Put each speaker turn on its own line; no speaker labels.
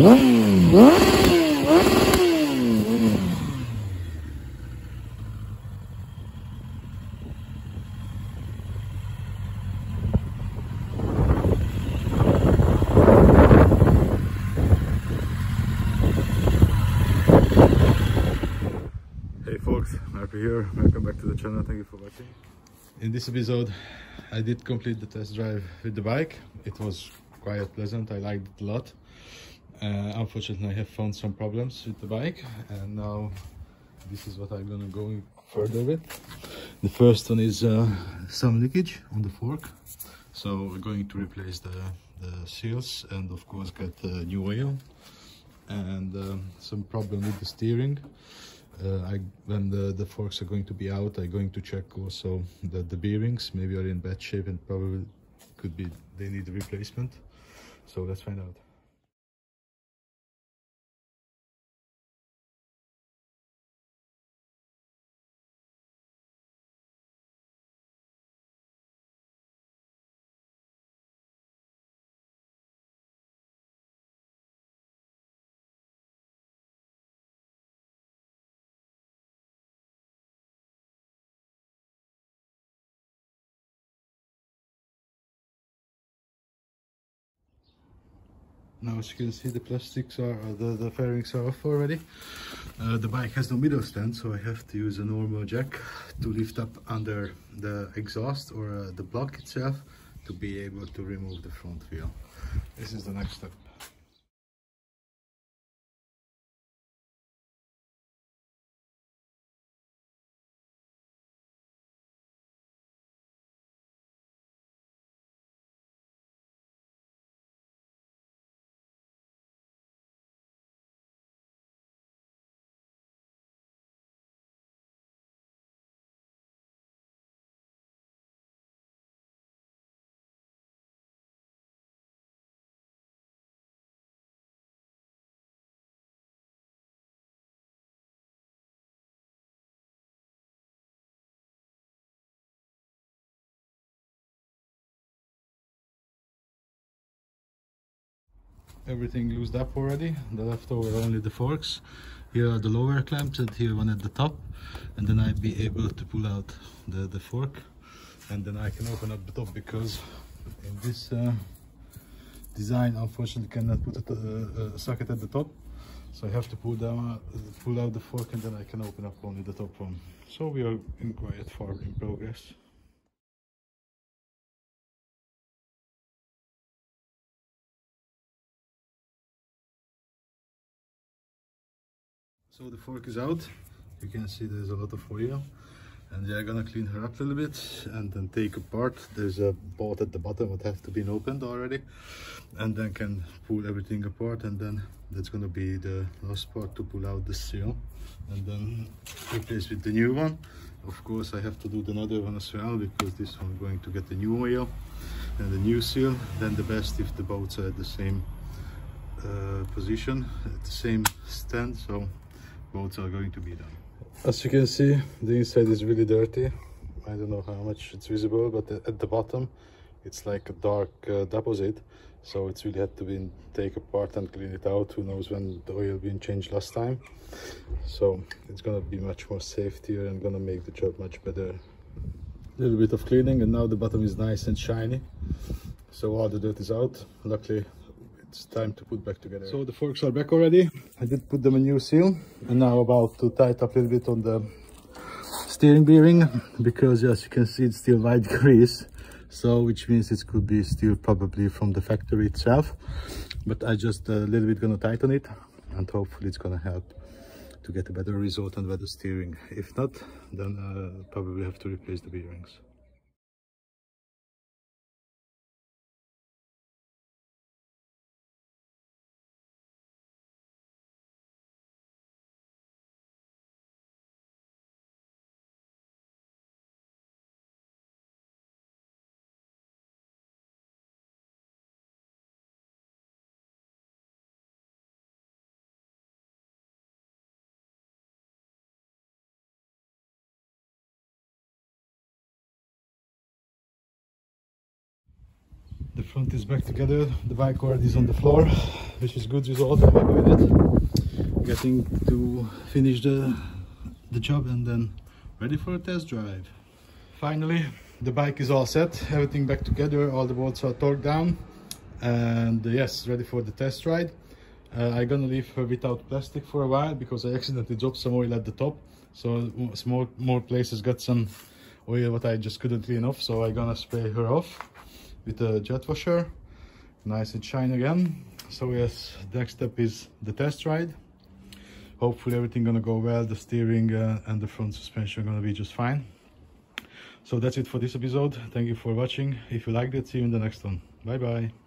Hey folks, Marco here. Welcome back to the channel. Thank you for watching. In this episode, I did complete the test drive with the bike. It was quite pleasant. I liked it a lot. Uh, unfortunately, I have found some problems with the bike, and now this is what I'm gonna go further with. The first one is uh, some leakage on the fork, so we're going to replace the the seals and of course get a new oil and um, some problem with the steering uh, I, when the, the forks are going to be out, I'm going to check also that the bearings maybe are in bad shape and probably could be they need a replacement. So let's find out. Now as you can see the plastics are, uh, the, the fairings are off already. Uh, the bike has no middle stand so I have to use a normal jack to lift up under the exhaust or uh, the block itself to be able to remove the front wheel. This is the next step. Everything loosed up already. The leftover only the forks. Here are the lower clamps and here one at the top. And then I'll be able to pull out the, the fork. And then I can open up the top because in this uh, design unfortunately cannot put a uh, uh, socket at the top. So I have to pull down pull out the fork and then I can open up only the top one. So we are in quite far in progress So the fork is out. You can see there's a lot of oil and they're gonna clean her up a little bit and then take apart. There's a bolt at the bottom that has to be opened already and then can pull everything apart and then that's gonna be the last part to pull out the seal and then replace with the new one. Of course I have to do another one as well because this one going to get the new oil and the new seal. Then the best if the bolts are at the same uh, position, at the same stand. So boats are going to be done. As you can see, the inside is really dirty. I don't know how much it's visible, but at the bottom, it's like a dark uh, deposit. So it's really had to be take apart and clean it out. Who knows when the oil been changed last time. So it's gonna be much more safety and gonna make the job much better. A little bit of cleaning and now the bottom is nice and shiny. So all the dirt is out. Luckily it's time to put back together. So the forks are back already. I did put them a new seal and now about to tighten up a little bit on the steering bearing because as you can see it's still white grease so which means it could be still probably from the factory itself but I just a little bit gonna tighten it and hopefully it's gonna help to get a better result on better steering if not then uh, probably have to replace the bearings the front is back together. The bike already is on the floor which is good result. I'm happy with it. Getting to finish the the job and then ready for a test drive. Finally the bike is all set. Everything back together. All the bolts are torqued down. And uh, yes ready for the test ride. Uh, i'm gonna leave her without plastic for a while because i accidentally dropped some oil at the top. So small more places got some oil what i just couldn't clean off. So i'm gonna spray her off with a jet washer. Nice and shine again. So yes next step is the test ride. Hopefully everything gonna go well. The steering uh, and the front suspension gonna be just fine. So that's it for this episode. Thank you for watching. If you liked it see you in the next one. Bye bye